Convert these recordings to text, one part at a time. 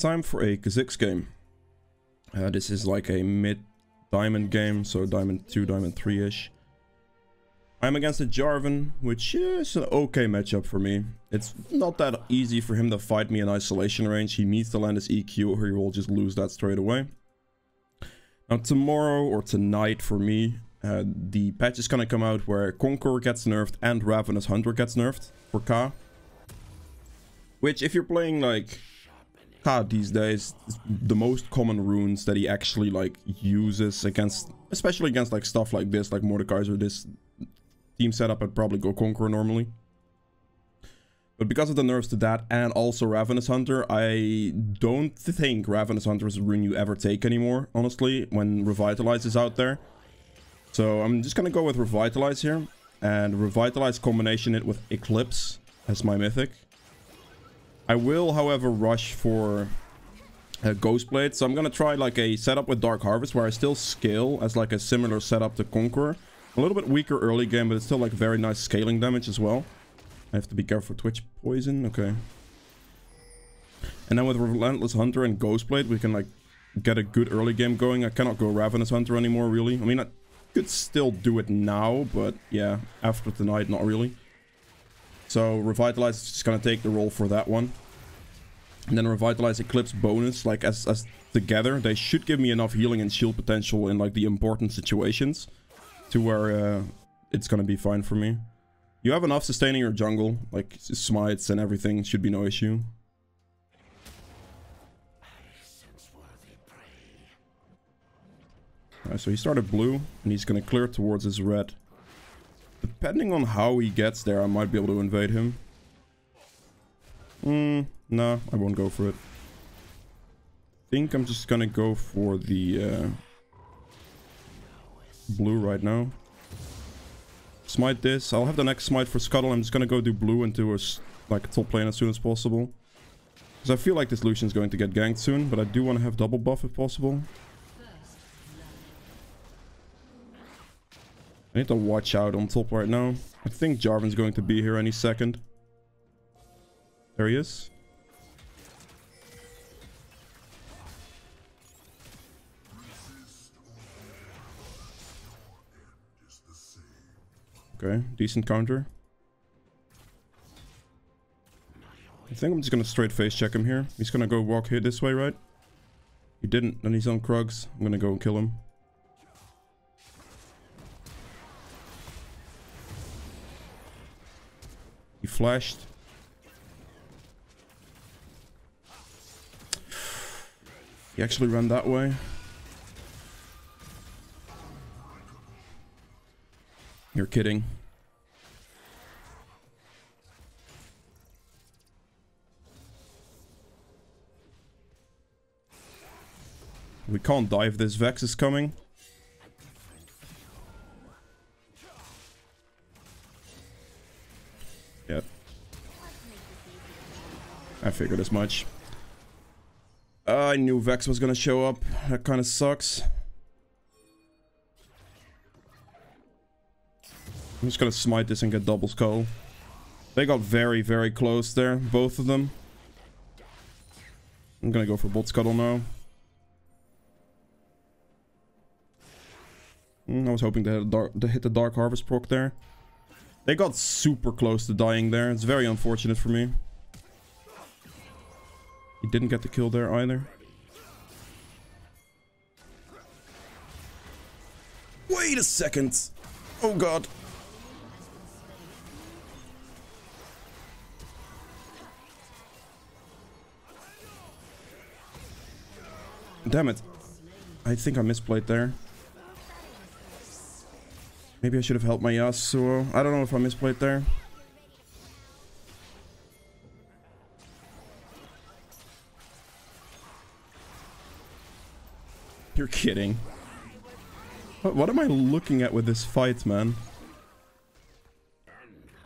time for a Kha'Zix game. Uh, this is like a mid diamond game, so diamond 2, diamond 3-ish. I'm against a Jarvan, which is an okay matchup for me. It's not that easy for him to fight me in isolation range. He needs to land his EQ or he will just lose that straight away. Now tomorrow or tonight for me, uh, the patch is gonna come out where Conqueror gets nerfed and Ravenous Hunter gets nerfed for Kha. Which if you're playing like Kha these days, the most common runes that he actually like uses against, especially against like stuff like this, like Mordekaiser, this team setup, I'd probably go Conqueror normally. But because of the nerfs to that and also Ravenous Hunter, I don't think Ravenous Hunter is a rune you ever take anymore, honestly, when Revitalize is out there. So I'm just gonna go with Revitalize here. And Revitalize combination it with Eclipse as my mythic. I will, however, rush for uh, a Ghostblade. So I'm gonna try like a setup with Dark Harvest where I still scale as like a similar setup to Conqueror. A little bit weaker early game, but it's still like very nice scaling damage as well. I have to be careful for Twitch Poison. Okay. And then with Relentless Hunter and ghost Ghostblade, we can like get a good early game going. I cannot go Ravenous Hunter anymore, really. I mean, I could still do it now, but yeah, after tonight, not really. So Revitalize is just gonna take the role for that one. And then Revitalize Eclipse bonus, like as, as together, they should give me enough healing and shield potential in like the important situations to where uh, it's gonna be fine for me. You have enough sustaining your jungle, like smites and everything should be no issue. Right, so he started blue, and he's gonna clear towards his red. Depending on how he gets there, I might be able to invade him. Hmm, nah, I won't go for it. I think I'm just gonna go for the uh, blue right now. Smite this. I'll have the next smite for Scuttle. I'm just gonna go do blue into a, like a top lane as soon as possible. Because I feel like this Lucian's going to get ganked soon, but I do want to have double buff if possible. I need to watch out on top right now. I think Jarvan's going to be here any second. There he is. Okay, decent counter. I think I'm just gonna straight face check him here. He's gonna go walk here this way, right? He didn't, then he's on Krugs. I'm gonna go and kill him. He flashed. He actually ran that way. You're kidding. We can't dive this Vex is coming. I figured as much. Uh, I knew Vex was gonna show up. That kind of sucks. I'm just gonna smite this and get double skull. They got very, very close there, both of them. I'm gonna go for Bot Scuttle now. Mm, I was hoping to hit, dark, to hit the Dark Harvest proc there. They got super close to dying there. It's very unfortunate for me. He didn't get the kill there either. Wait a second! Oh god. Damn it. I think I misplayed there. Maybe I should have helped my Yasuo. I don't know if I misplayed there. You're kidding. What, what am I looking at with this fight, man?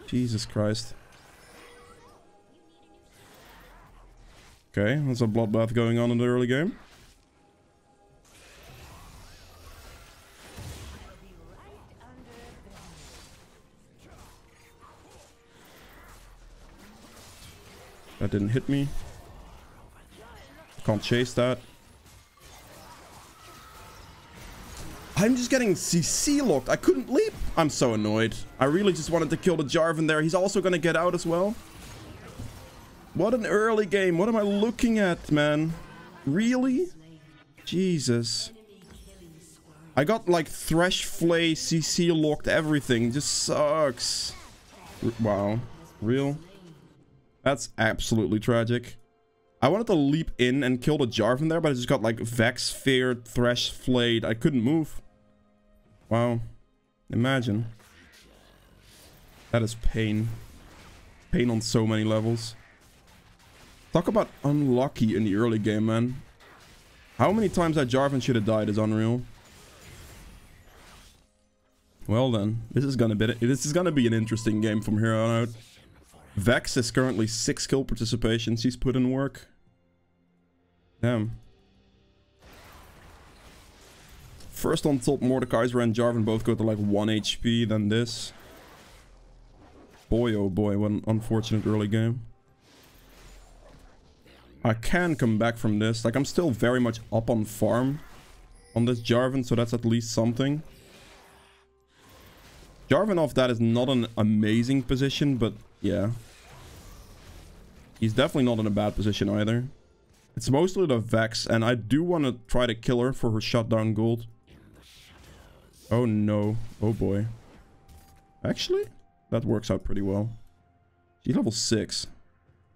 Jesus Christ. Okay, there's a bloodbath going on in the early game. That didn't hit me. Can't chase that. I'm just getting CC locked. I couldn't leap. I'm so annoyed. I really just wanted to kill the Jarvan there. He's also going to get out as well. What an early game. What am I looking at, man? Really? Jesus. I got like Thresh, Flay, CC locked, everything. Just sucks. R wow. Real? That's absolutely tragic. I wanted to leap in and kill the Jarvan there, but I just got like Vex, Feared, Thresh, Flayed. I couldn't move. Wow. Imagine. That is pain. Pain on so many levels. Talk about unlucky in the early game, man. How many times that Jarvan should have died is unreal. Well then, this is gonna be this is gonna be an interesting game from here on out. Vex is currently six kill participations. He's put in work. Damn. First on top, Mordekaiser and Jarvan both go to like 1 HP, then this. Boy, oh boy, what an unfortunate early game. I can come back from this. Like, I'm still very much up on farm on this Jarvan, so that's at least something. Jarvan off that is not an amazing position, but yeah. He's definitely not in a bad position either. It's mostly the Vex, and I do want to try to kill her for her shutdown gold. Oh no. Oh boy. Actually, that works out pretty well. She's level 6.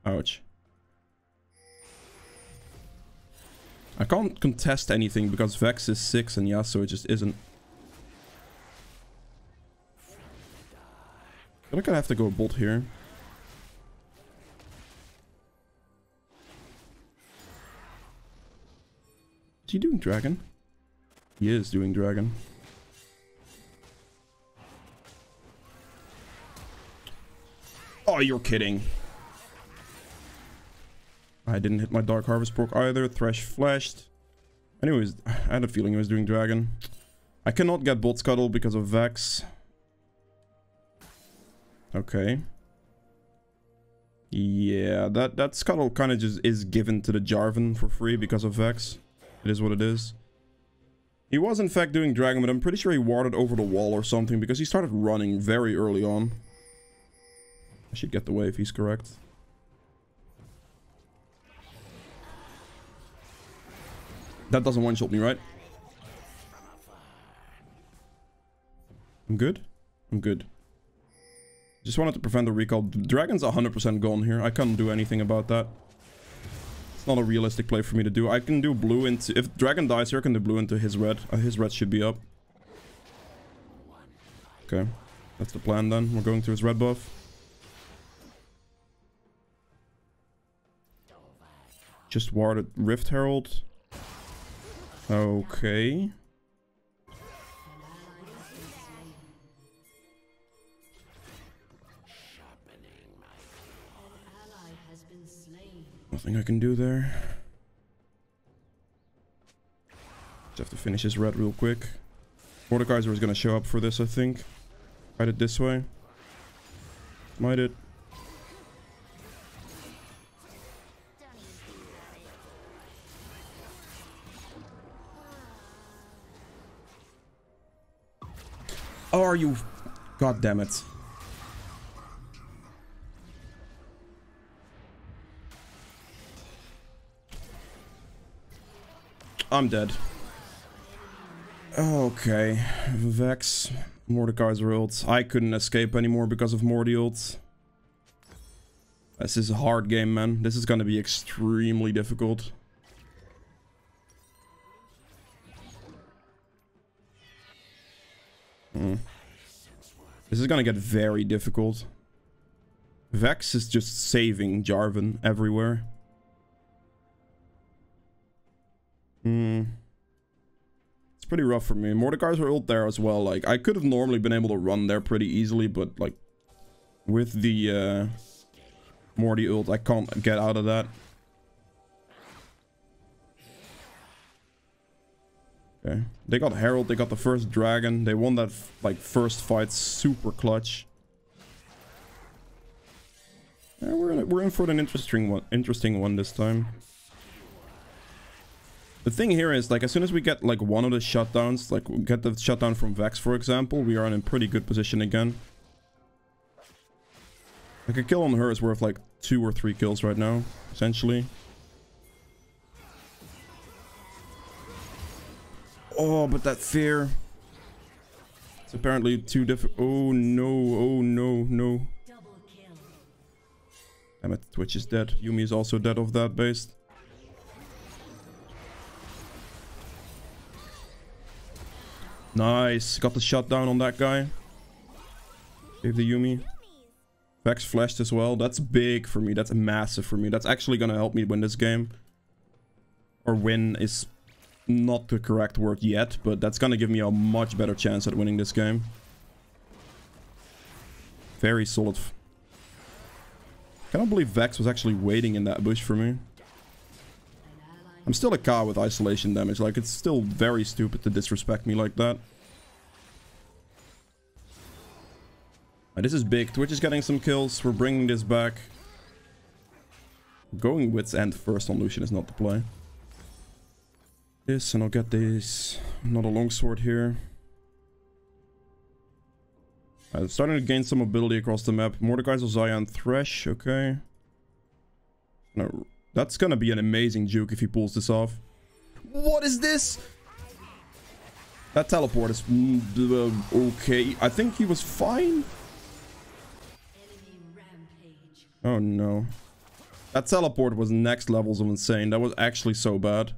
Ouch. I can't contest anything because Vex is 6 and Yasuo just isn't. I I have to go bolt here. Is he doing dragon? He is doing dragon. Oh, you're kidding. I didn't hit my Dark Harvest proc either. Thresh flashed. Anyways, I had a feeling he was doing Dragon. I cannot get Bot Scuttle because of Vex. Okay. Yeah, that, that Scuttle kind of just is given to the Jarvan for free because of Vex. It is what it is. He was in fact doing Dragon, but I'm pretty sure he warded over the wall or something because he started running very early on. I should get the wave, if he's correct. That doesn't one-shot me, right? I'm good? I'm good. Just wanted to prevent the recall. Dragon's 100% gone here. I can't do anything about that. It's not a realistic play for me to do. I can do blue into... If Dragon dies here, I can do blue into his red. Uh, his red should be up. Okay. That's the plan then. We're going to his red buff. Just warded Rift Herald. Okay. Nothing I can do there. Just have to finish this red real quick. Mordekaiser is gonna show up for this, I think. Fight it this way. Might it. Are you... God damn it. I'm dead. Okay. Vex. Mordekaiser ult. I couldn't escape anymore because of Morty. This is a hard game, man. This is gonna be extremely difficult. This is gonna get very difficult. Vex is just saving Jarvan everywhere. Hmm. It's pretty rough for me. Mordekaiser ult there as well. Like, I could have normally been able to run there pretty easily, but, like, with the, uh, Morty ult, I can't get out of that. Okay. They got Herald, they got the first dragon. They won that like first fight super clutch. Yeah, we're in, we're in for an interesting one interesting one this time. The thing here is, like, as soon as we get, like, one of the shutdowns, like, we get the shutdown from Vex, for example, we are in a pretty good position again. Like, a kill on her is worth, like, two or three kills right now, essentially. Oh, but that fear. It's apparently too difficult. Oh, no. Oh, no. No. Damn it. Twitch is dead. Yuumi is also dead of that base. Nice. Got the shutdown on that guy. Save the Yuumi. Vex flashed as well. That's big for me. That's massive for me. That's actually going to help me win this game. Or win is not the correct word yet, but that's going to give me a much better chance at winning this game. Very solid. I cannot believe Vex was actually waiting in that bush for me. I'm still a car with isolation damage. Like, it's still very stupid to disrespect me like that. this is big. Twitch is getting some kills. We're bringing this back. Going Wit's End first on Lucian is not the play. This, and I'll get this. Not a longsword here. I'm starting to gain some mobility across the map. Mordekaiser, Xayah, and Thresh. Okay. No, that's gonna be an amazing juke if he pulls this off. What is this? That teleport is mm, okay. I think he was fine. Oh no. That teleport was next levels of insane. That was actually so bad.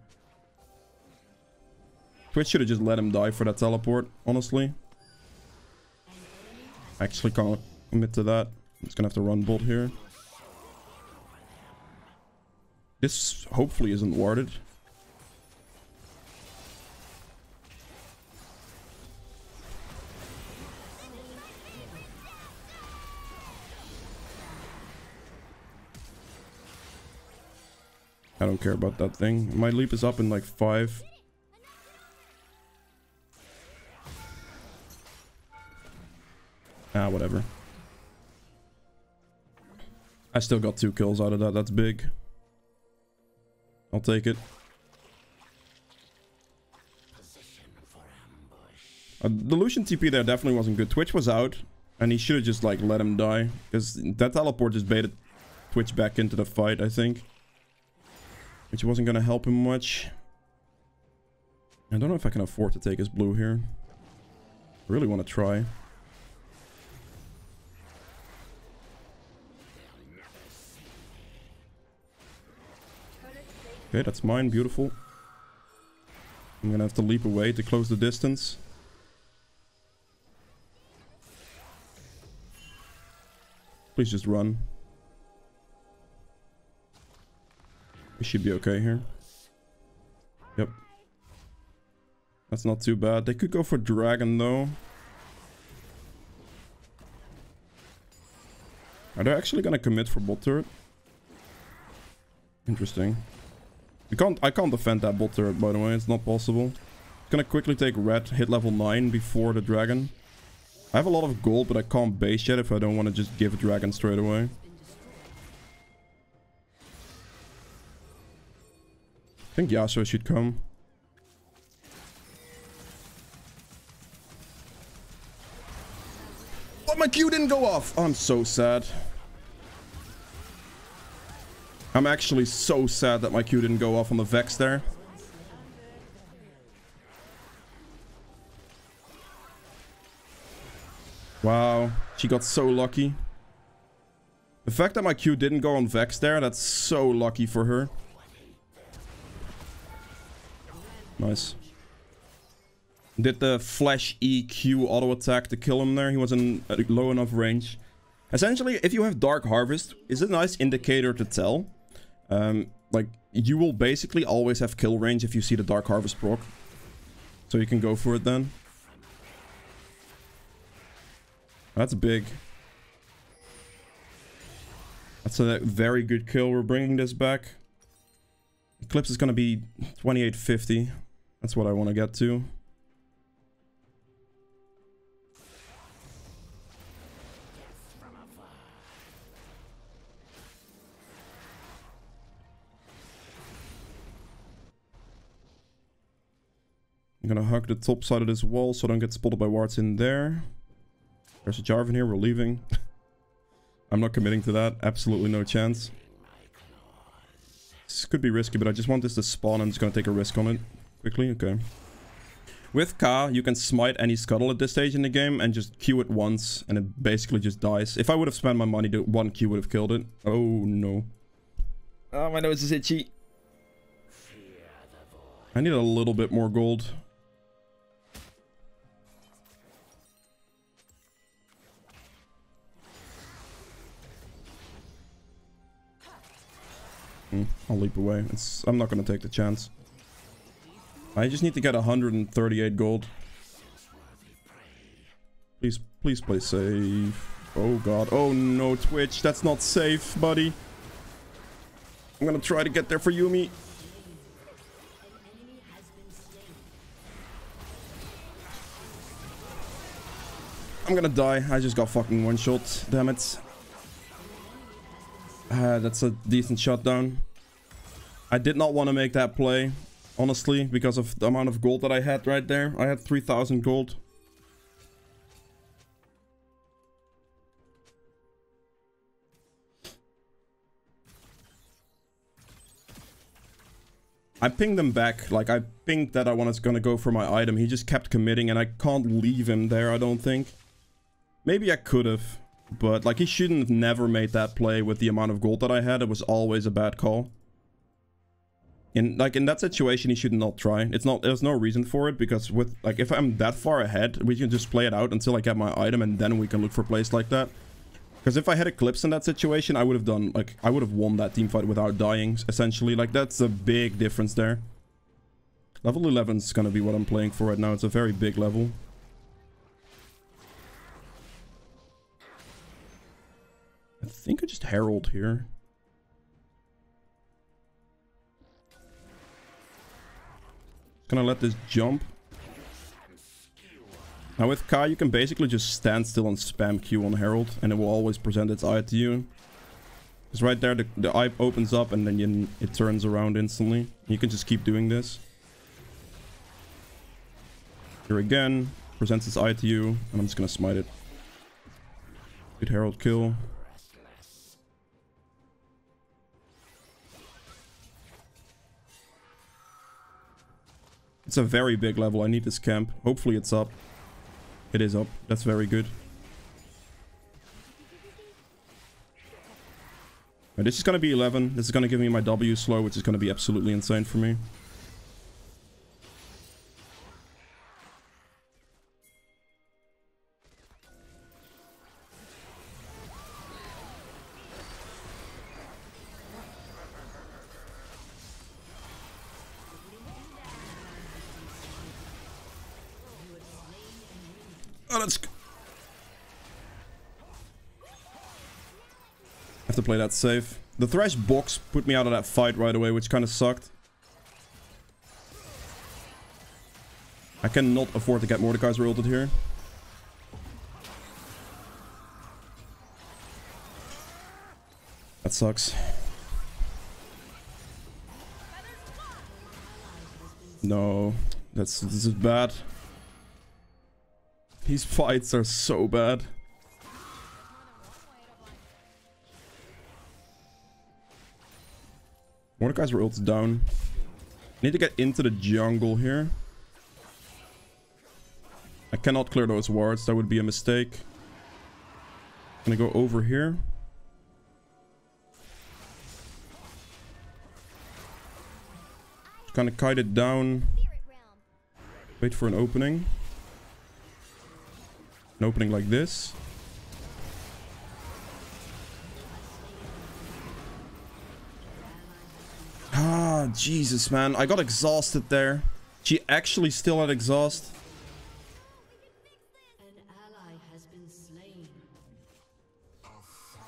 Twitch should have just let him die for that teleport, honestly. Actually can't commit to that. I'm just gonna have to run bot here. This hopefully isn't warded. I don't care about that thing. My leap is up in like five. Ah, whatever. I still got two kills out of that. That's big. I'll take it. Uh, the Lucian TP there definitely wasn't good. Twitch was out, and he should have just like let him die, because that teleport just baited Twitch back into the fight, I think. Which wasn't gonna help him much. I don't know if I can afford to take his blue here. I really want to try. Okay, that's mine. Beautiful. I'm gonna have to leap away to close the distance. Please just run. We should be okay here. Yep. That's not too bad. They could go for dragon though. Are they actually gonna commit for bot turret? Interesting. We can't I can't defend that bot turret by the way, it's not possible. Gonna quickly take red, hit level 9 before the dragon. I have a lot of gold, but I can't base yet if I don't want to just give a dragon straight away. I think Yasuo should come. But my Q didn't go off. Oh, I'm so sad. I'm actually so sad that my Q didn't go off on the Vex there. Wow, she got so lucky. The fact that my Q didn't go on Vex there, that's so lucky for her. Nice. Did the flash EQ auto attack to kill him there? He was in uh, low enough range. Essentially, if you have Dark Harvest, is a nice indicator to tell. Um, like, you will basically always have kill range if you see the Dark Harvest proc. So you can go for it then. That's big. That's a very good kill. We're bringing this back. Eclipse is going to be 2850. That's what I want to get to. I'm gonna hug the top side of this wall so I don't get spotted by wards in there. There's a Jarvan here, we're leaving. I'm not committing to that. Absolutely no chance. This could be risky, but I just want this to spawn. I'm just gonna take a risk on it. Quickly, okay. With Kha, you can smite any scuttle at this stage in the game and just Q it once and it basically just dies. If I would have spent my money, the one Q would have killed it. Oh no. Oh, my nose is itchy. I need a little bit more gold. Hmm, I'll leap away. It's, I'm not going to take the chance. I just need to get 138 gold. Please, please play safe. Oh god. Oh no, Twitch. That's not safe, buddy. I'm gonna try to get there for Yuumi. I'm gonna die. I just got fucking one shot. Damn it. Uh, that's a decent shutdown. I did not want to make that play, honestly, because of the amount of gold that I had right there. I had 3,000 gold. I pinged him back, like I pinged that I was gonna go for my item. He just kept committing and I can't leave him there, I don't think. Maybe I could have. But, like, he shouldn't have never made that play with the amount of gold that I had. It was always a bad call. In, like, in that situation, he should not try. It's not, there's no reason for it, because with, like, if I'm that far ahead, we can just play it out until I get my item, and then we can look for plays like that. Because if I had Eclipse in that situation, I would have done, like, I would have won that team fight without dying, essentially. Like, that's a big difference there. Level 11 is going to be what I'm playing for right now. It's a very big level. I think I just Herald here. Gonna let this jump. Now with Kai, you can basically just stand still and spam Q on Herald, and it will always present its eye to you. Because right there, the, the eye opens up, and then you, it turns around instantly. You can just keep doing this. Here again, presents its eye to you, and I'm just gonna smite it. Good Herald kill. It's a very big level. I need this camp. Hopefully it's up. It is up. That's very good. Right, this is going to be 11. This is going to give me my W slow, which is going to be absolutely insane for me. Play that safe. The Thresh box put me out of that fight right away, which kind of sucked. I cannot afford to get Mordekaiser ulted here. That sucks. No, that's this is bad. These fights are so bad. Mordekaiser ult's down. Need to get into the jungle here. I cannot clear those wards. That would be a mistake. Gonna go over here. Kind of kite it down. Wait for an opening. An opening like this. Jesus, man. I got exhausted there. She actually still had exhaust.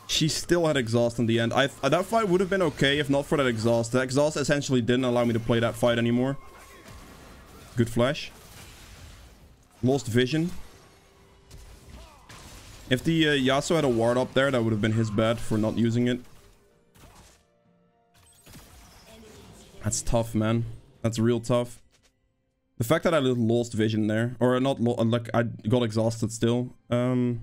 She still had exhaust in the end. I that fight would have been okay if not for that exhaust. The exhaust essentially didn't allow me to play that fight anymore. Good flash. Lost vision. If the uh, Yasuo had a ward up there, that would have been his bad for not using it. That's tough, man. That's real tough. The fact that I lost vision there, or not, like I got exhausted still. Um,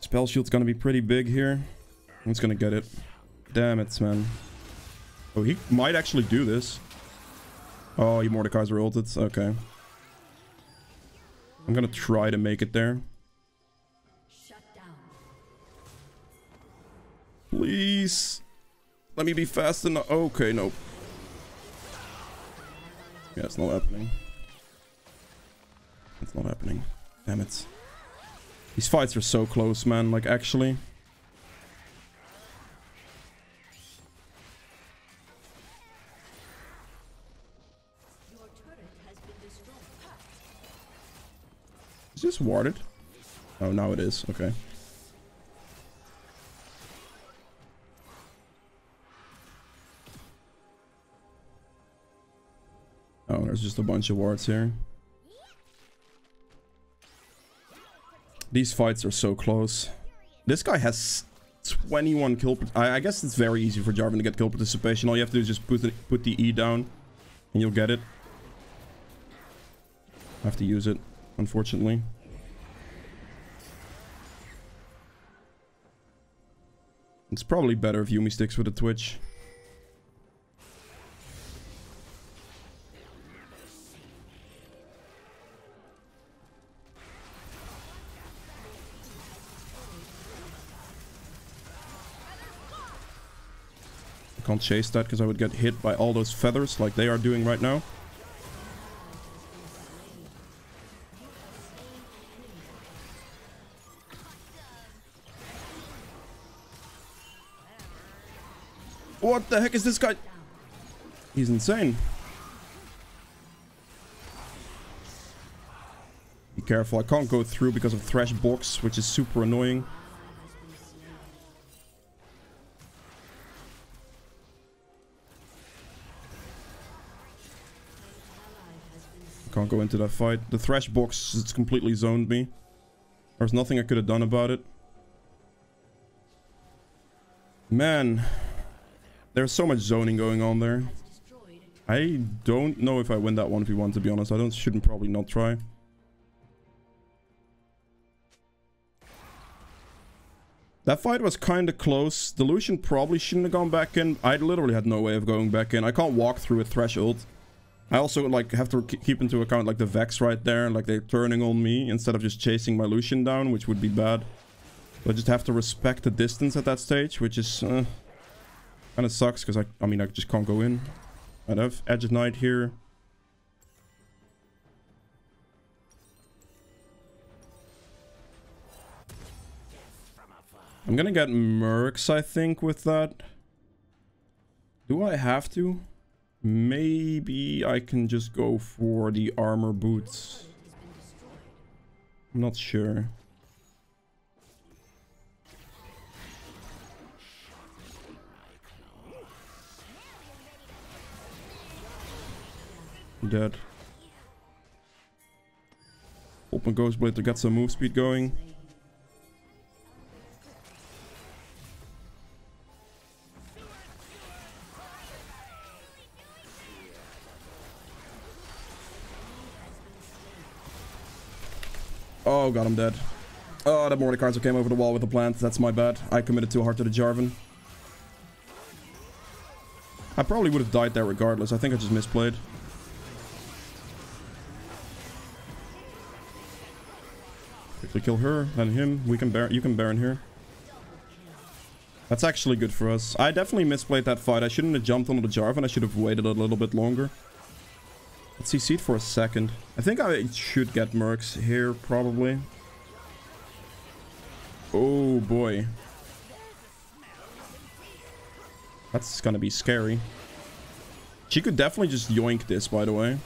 spell shield's gonna be pretty big here. He's gonna get it. Damn it, man. Oh, he might actually do this. Oh, he Mordekaiser ulted. Okay. I'm gonna try to make it there. Please. Let me be fast enough. Okay, no. Yeah, it's not happening. It's not happening. Damn it. These fights are so close, man. Like, actually. Is this warded? Oh, now it is. Okay. There's just a bunch of wards here. These fights are so close. This guy has 21 kill... I, I, guess it's very easy for Jarvan to get kill participation. All you have to do is just put the, put the E down and you'll get it. I have to use it, unfortunately. It's probably better if Yuumi sticks with the Twitch. Can't chase that because I would get hit by all those feathers like they are doing right now. What the heck is this guy? He's insane. Be careful, I can't go through because of Thresh Box, which is super annoying. Can't go into that fight. The Thresh box it's completely zoned me. There's nothing I could have done about it. Man. There's so much zoning going on there. I don't know if I win that 1v1 to be honest. I don't shouldn't probably not try. That fight was kind of close. The Lucian probably shouldn't have gone back in. I literally had no way of going back in. I can't walk through a threshold. I also like have to keep into account like the Vex right there, like they're turning on me instead of just chasing my Lucian down, which would be bad. So I just have to respect the distance at that stage, which is uh, kind of sucks because I, I mean, I just can't go in. I have Edge of Night here. I'm gonna get Mercs, I think, with that. Do I have to? Maybe I can just go for the armor boots. I'm not sure. Dead. Open Ghostblade to get some move speed going. God, I'm dead. Oh, the Mordekaiser came over the wall with the plant. That's my bad. I committed too hard to the Jarvan. I probably would have died there regardless. I think I just misplayed. Quickly kill her, then him. We can bear you can Baron here. That's actually good for us. I definitely misplayed that fight. I shouldn't have jumped onto the Jarvan. I should have waited a little bit longer. Let's see seed for a second. I think I should get Mercs here, probably. Oh, boy. That's gonna be scary. She could definitely just yoink this, by the way.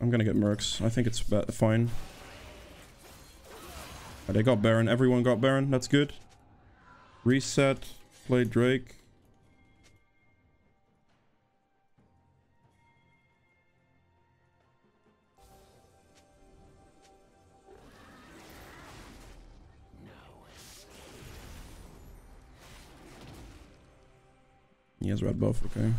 I'm gonna get Mercs. I think it's fine. Oh, they got Baron. Everyone got Baron. That's good. Reset. Play Drake. He has red buff, okay.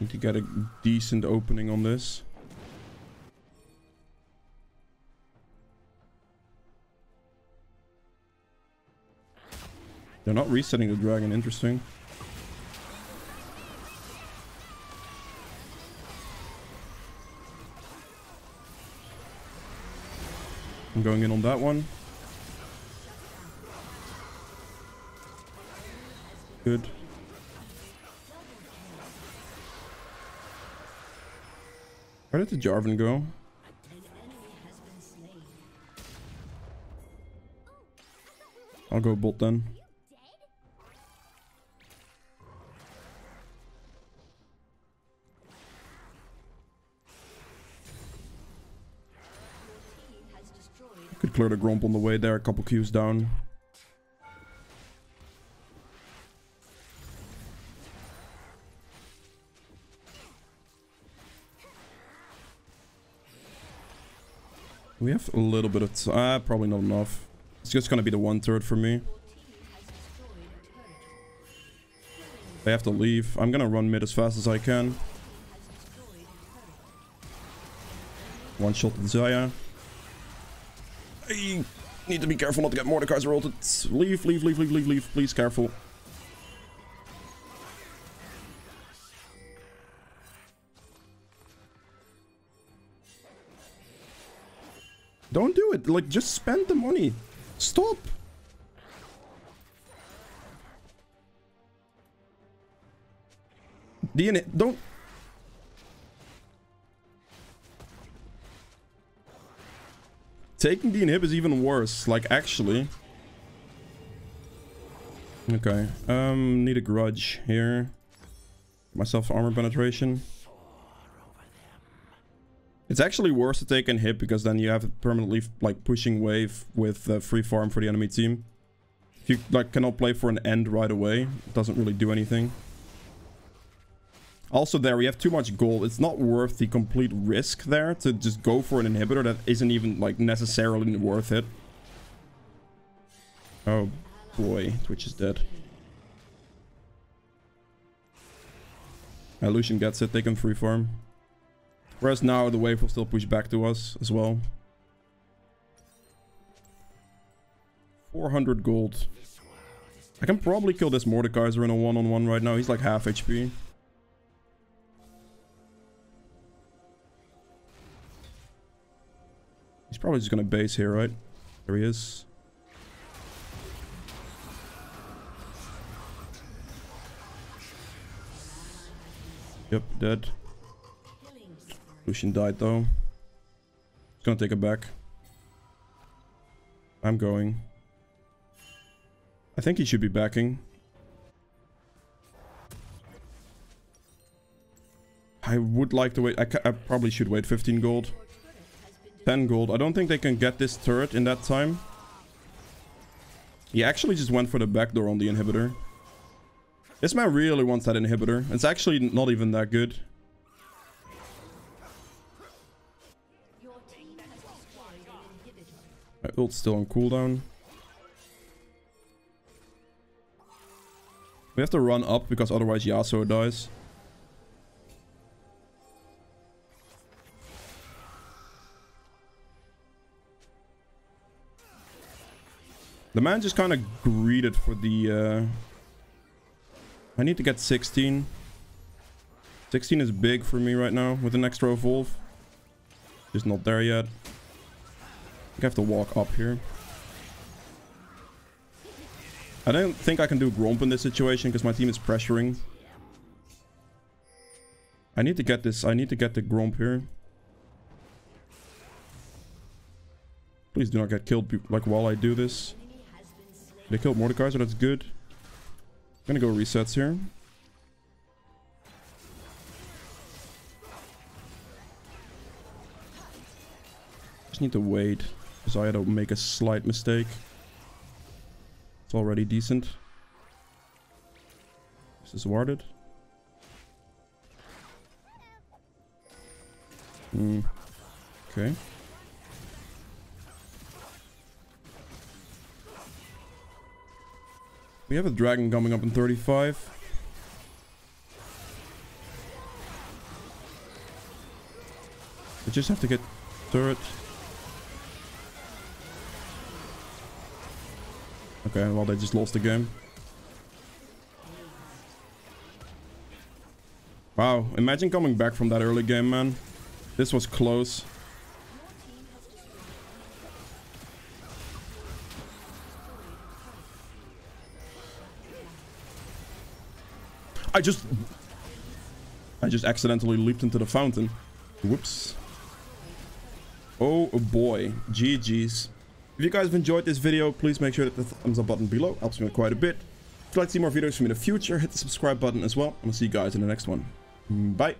Need to get a decent opening on this. They're not resetting the dragon, interesting. I'm going in on that one. Good. Where did the Jarvan go? I'll go bolt then. Clear the Gromp on the way there, a couple queues down. We have a little bit of time. Uh, probably not enough. It's just gonna be the one third for me. They have to leave. I'm gonna run mid as fast as I can. One shot at Xayah. Need to be careful not to get Mordekaiser ulted. Leave, leave, leave, leave, leave, leave. Please, careful. Don't do it. Like, just spend the money. Stop. DNA, don't... Taking the inhib is even worse. Like, actually... Okay. Um, need a grudge here. Myself armor penetration. It's actually worse to take and hit because then you have permanently like pushing wave with uh, free farm for the enemy team. If you like cannot play for an end right away, it doesn't really do anything. Also there, we have too much gold. It's not worth the complete risk there to just go for an inhibitor that isn't even like necessarily worth it. Oh boy, Twitch is dead. Uh, Lucian gets it, they can free farm. Whereas now the wave will still push back to us as well. 400 gold. I can probably kill this Mordekaiser in a one-on-one -on -one right now. He's like half HP. Probably just gonna base here, right? There he is. Yep, dead. Lucian died though. He's gonna take it back. I'm going. I think he should be backing. I would like to wait. I, I, probably should wait 15 gold. 10 gold. I don't think they can get this turret in that time. He actually just went for the backdoor on the inhibitor. This man really wants that inhibitor. It's actually not even that good. My ult's still on cooldown. We have to run up because otherwise Yasuo dies. The man just kind of greeted for the... Uh... I need to get 16. 16 is big for me right now with an extra evolve. Just not there yet. I have to walk up here. I don't think I can do Gromp in this situation because my team is pressuring. I need to get this. I need to get the Gromp here. Please do not get killed like while I do this. They killed Mordecai, so that's good. Gonna go resets here. Just need to wait. Because I had to make a slight mistake. It's already decent. This is warded. Mm. Okay. We have a dragon coming up in 35. We just have to get turret. Okay, well they just lost the game. Wow, imagine coming back from that early game, man. This was close. Just... I just accidentally leaped into the fountain. Whoops. Oh boy. GG's. If you guys have enjoyed this video, please make sure that the thumbs up button below helps me quite a bit. If you'd like to see more videos from me in the future, hit the subscribe button as well. And I'll see you guys in the next one. Bye.